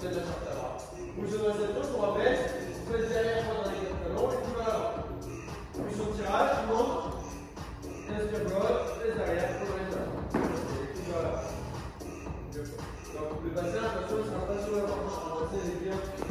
de la cette. Faites derrière moi dans les talons et. Puis tirage, tu. Inspire bloc, laisse derrière, pour les talons. Et. Donc le bassin, attention, il ne sera pas sur la. Le bassin est bien.